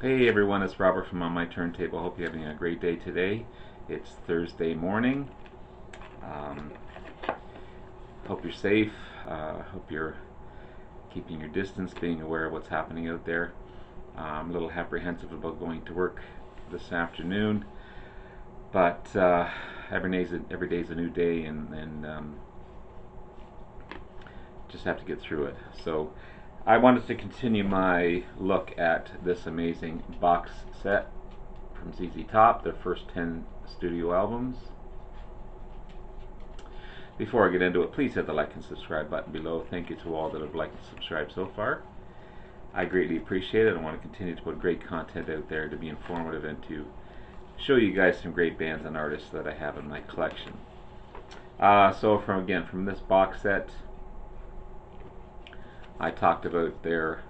Hey everyone, it's Robert from On My Turntable. Hope you're having a great day today. It's Thursday morning. Um, hope you're safe. Uh, hope you're keeping your distance, being aware of what's happening out there. Uh, I'm a little apprehensive about going to work this afternoon, but uh, every day's a, every day's a new day, and, and um, just have to get through it. So. I wanted to continue my look at this amazing box set from ZZ Top, their first 10 studio albums. Before I get into it, please hit the like and subscribe button below. Thank you to all that have liked and subscribed so far. I greatly appreciate it. I want to continue to put great content out there to be informative and to show you guys some great bands and artists that I have in my collection. Uh, so from again from this box set, I talked about their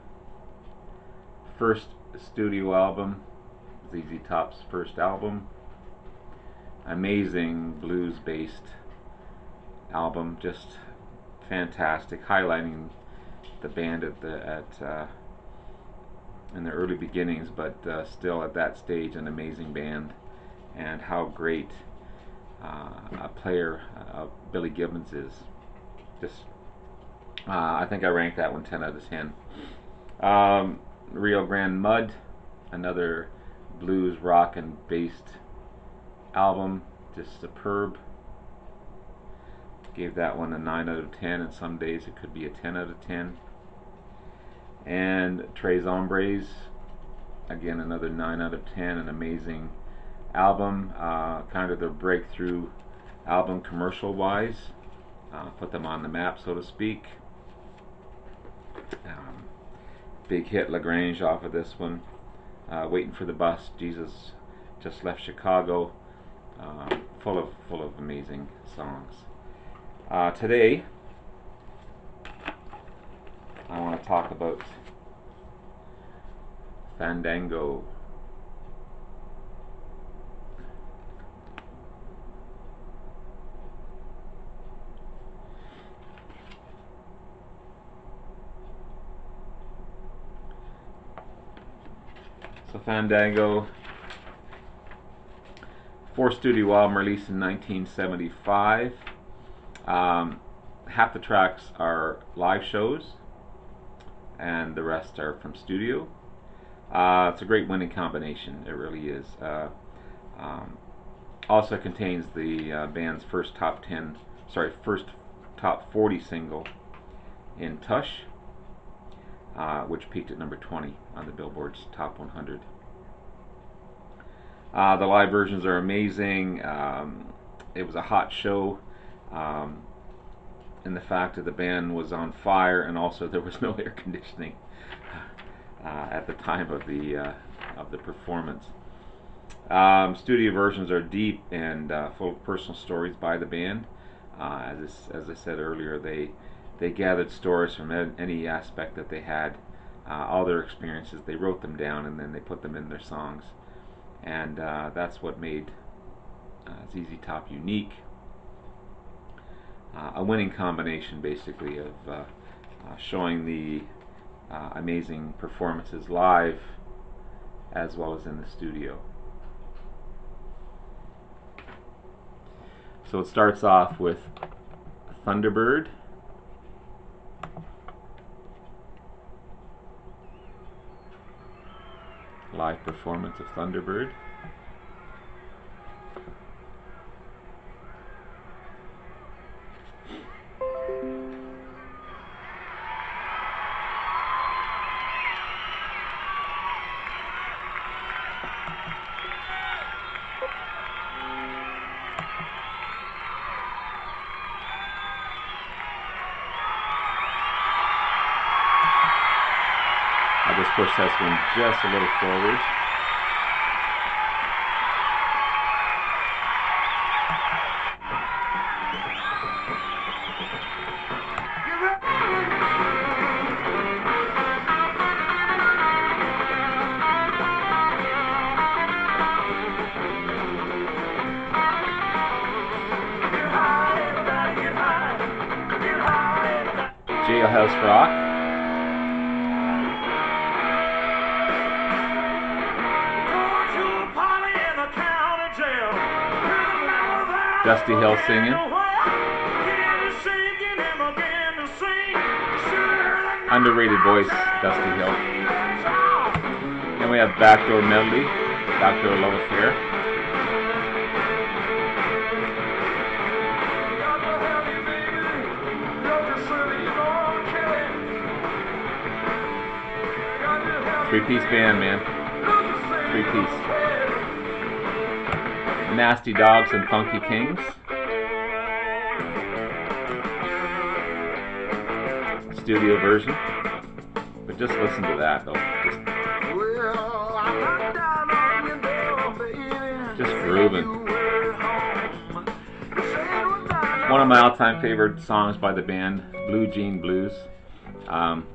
first studio album, ZZ Top's first album. Amazing blues based album, just fantastic, highlighting the band at the at uh, in the early beginnings, but uh, still at that stage an amazing band, and how great uh, a player uh, Billy Gibbons is. Just uh, I think I ranked that one 10 out of 10. Um, Rio Grande Mud, another blues rock and based album, just superb. Gave that one a 9 out of 10, and some days it could be a 10 out of 10. And Tres Hombres, again another 9 out of 10, an amazing album, uh, kind of the breakthrough album commercial wise. Uh, put them on the map, so to speak. Um, big hit La Grange off of this one. Uh, Waiting for the bus. Jesus just left Chicago. Uh, full of full of amazing songs. Uh, today, I want to talk about Fandango. Fandango, four studio album released in 1975. Um, half the tracks are live shows, and the rest are from studio. Uh, it's a great winning combination. It really is. Uh, um, also contains the uh, band's first top 10, sorry, first top 40 single in Tush uh, which peaked at number 20 on the Billboard's Top 100. Uh, the live versions are amazing. Um, it was a hot show. Um, and the fact that the band was on fire, and also there was no air conditioning uh, at the time of the uh, of the performance. Um, studio versions are deep and uh, full of personal stories by the band. Uh, as, as I said earlier, they they gathered stories from any aspect that they had, uh, all their experiences. They wrote them down and then they put them in their songs, and uh, that's what made uh, ZZ Top unique. Uh, a winning combination, basically, of uh, uh, showing the amazing performances live as well as in the studio. So it starts off with Thunderbird. live performance of Thunderbird. I'll just push this one just a little forward. Rock. Dusty Hill singing. Underrated voice, Dusty Hill. Then we have Backdoor Medley, Backdoor Love Affair. Three piece band, man. Three piece. Nasty Dogs and Funky Kings. Studio version. But just listen to that, though. Just, just grooving. One of my all time favorite songs by the band, Blue Jean Blues. Um,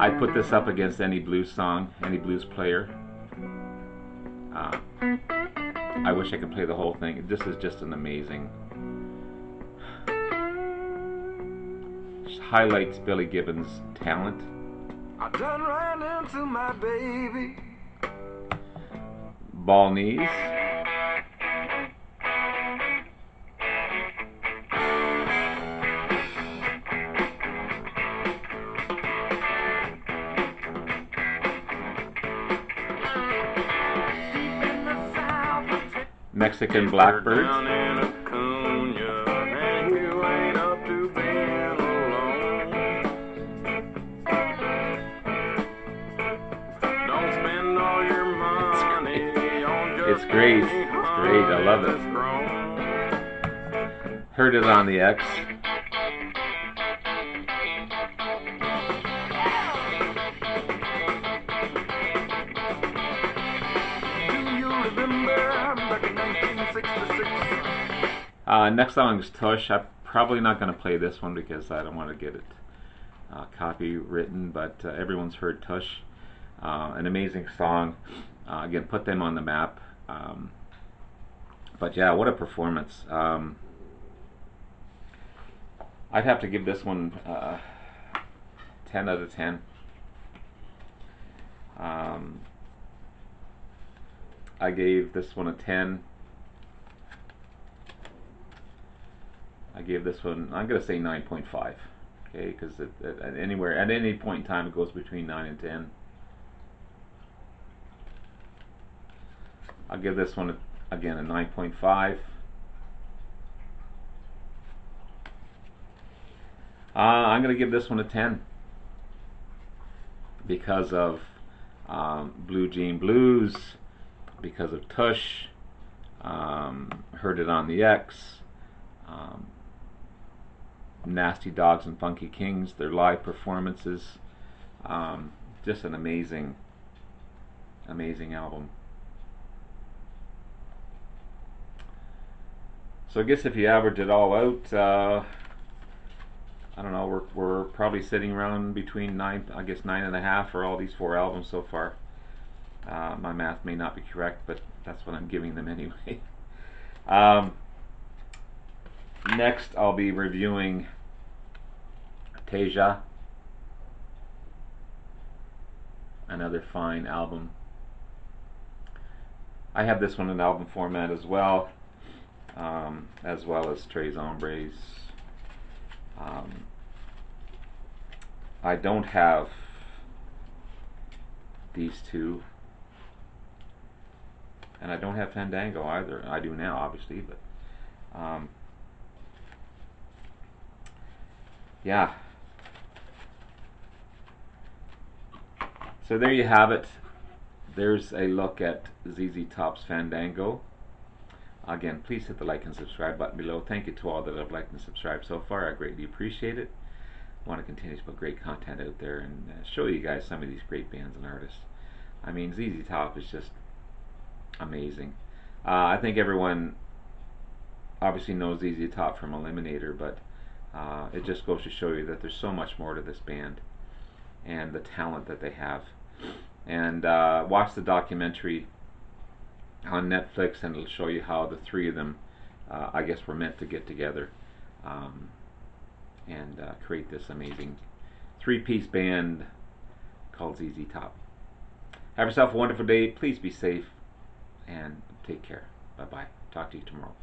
I put this up against any blues song, any blues player. Uh, I wish I could play the whole thing. This is just an amazing. Just highlights Billy Gibbons' talent. I done ran into my baby. Balinese. Mexican blackbirds. It's great. It's great. I love it. Heard it on the X. Uh, next song is Tush. I'm probably not going to play this one because I don't want to get it uh, copywritten, but uh, everyone's heard Tush. Uh, an amazing song. Uh, again, put them on the map. Um, but yeah, what a performance. Um, I'd have to give this one uh, 10 out of 10. Um, I gave this one a 10 I gave this one, I'm going to say 9.5. Okay, because at anywhere, at any point in time, it goes between 9 and 10. I'll give this one, again, a 9.5. Uh, I'm going to give this one a 10 because of um, Blue Jean Blues, because of Tush, um, heard it on the X, um, Nasty Dogs and Funky Kings, their live performances. Um, just an amazing, amazing album. So I guess if you average it all out, uh, I don't know, we're, we're probably sitting around between nine, I guess nine and a half for all these four albums so far. Uh, my math may not be correct, but that's what I'm giving them anyway. um, next, I'll be reviewing Tejas. Another fine album. I have this one in album format as well, um, as well as Tres Hombres. Um, I don't have these two, and I don't have Fandango either. I do now, obviously, but um, yeah. So there you have it. There's a look at ZZ Top's Fandango. Again, please hit the like and subscribe button below. Thank you to all that have liked and subscribed so far. I greatly appreciate it. I want to continue to put great content out there and uh, show you guys some of these great bands and artists. I mean, ZZ Top is just amazing. Uh, I think everyone obviously knows ZZ Top from Eliminator, but uh, it just goes to show you that there's so much more to this band and the talent that they have and uh, watch the documentary on Netflix, and it'll show you how the three of them, uh, I guess, were meant to get together um, and uh, create this amazing three-piece band called ZZ Top. Have yourself a wonderful day. Please be safe and take care. Bye bye. Talk to you tomorrow.